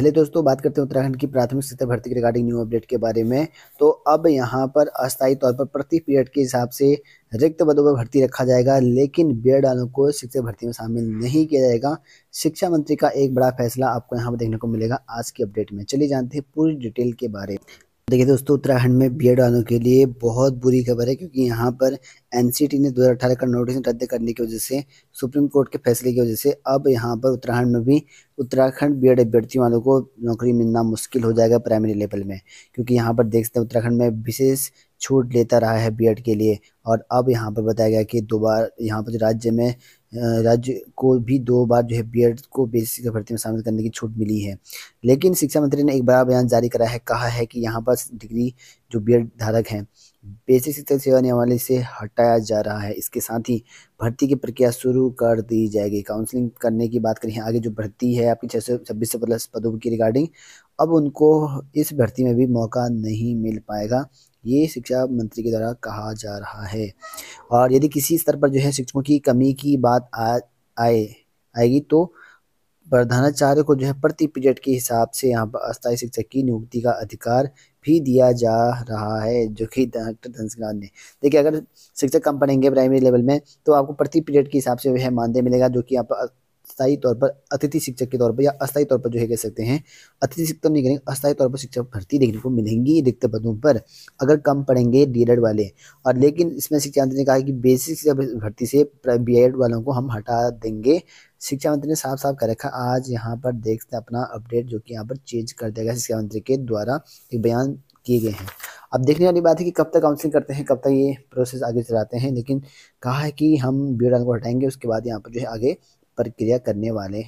पहले दोस्तों, बात करते हैं उत्तराखंड की प्राथमिक शिक्षा भर्ती रिगार्डिंग न्यू अपडेट के बारे में। तो अब यहाँ पर अस्थायी तौर पर प्रति पीरियड के हिसाब से रिक्त पदों पर भर्ती रखा जाएगा, लेकिन बी वालों को शिक्षक भर्ती में शामिल नहीं किया जाएगा। शिक्षा मंत्री का एक बड़ा फैसला आपको यहाँ पर देखने को मिलेगा आज की अपडेट में। चलिए जानते हैं पूरी डिटेल के बारे में। देखिए दोस्तों, उत्तराखंड में बी एड वालों के लिए बहुत बुरी खबर है क्योंकि यहाँ पर एनसीटी ने 2018 का नोटिस रद्द करने की वजह से सुप्रीम कोर्ट के फैसले की वजह से अब यहाँ पर उत्तराखंड में भी उत्तराखंड बी एड अभ्यर्थियों वालों को नौकरी मिलना मुश्किल हो जाएगा प्राइमरी लेवल में। क्योंकि यहाँ पर देख सकते हैं उत्तराखंड में विशेष छूट लेता रहा है बी के लिए और अब यहाँ पर बताया गया कि दोबारा यहाँ पर राज्य में राज्य को भी दो बार जो है बी को बेसिक भर्ती में शामिल करने की छूट मिली है। लेकिन शिक्षा मंत्री ने एक बड़ा बयान जारी करा है, कहा है कि यहाँ पर डिग्री जो बी धारक हैं, बेसिक शिक्षा सेवा नियमावली से हटाया जा रहा है। इसके साथ ही भर्ती की प्रक्रिया शुरू कर दी जाएगी। काउंसलिंग करने की बात करें, आगे जो भर्ती है आपकी छः सौ छब्बीस सौ प्लस पदों की रिगार्डिंग अब उनको इस भर्ती में भी मौका नहीं मिल पाएगा। ये शिक्षा मंत्री के द्वारा कहा जा रहा है। और यदि किसी स्तर पर जो है शिक्षकों की कमी की बात आए, आएगी तो प्रधानाचार्य को जो है प्रति पीरियड के हिसाब से यहाँ पर अस्थायी शिक्षक की नियुक्ति का अधिकार भी दिया जा रहा है, जो कि डॉक्टर धनसिंह ने। देखिए, अगर शिक्षक कम पढ़ेंगे प्राइमरी लेवल में तो आपको प्रति पीरियड के हिसाब से वह मानदेय मिलेगा, जो कि आप स्थायी तौर पर अतिथि शिक्षक के तौर पर या अस्थायी तौर पर जो है कह सकते हैं, अतिथि शिक्षक तो नहीं करेंगे, अस्थायी तौर पर शिक्षक भर्ती देखने को मिलेंगी रिक्त पदों पर, अगर कम पढ़ेंगे डी वाले। और लेकिन इसमें शिक्षा मंत्री ने कहा कि बेसिक शिक्षा भर्ती से बी वालों को हम हटा देंगे। शिक्षा मंत्री ने साफ़ साफ़ कर रखा, आज यहाँ पर देखते अपना अपडेट जो कि यहाँ पर चेंज कर दिया गया शिक्षा मंत्री के द्वारा एक बयान किए गए हैं। अब देखने वाली बात है कि कब तक काउंसलिंग करते हैं, कब तक ये प्रोसेस आगे चलाते हैं, लेकिन कहा है कि हम बी को हटाएँगे, उसके बाद यहाँ पर जो है आगे प्रक्रिया करने वाले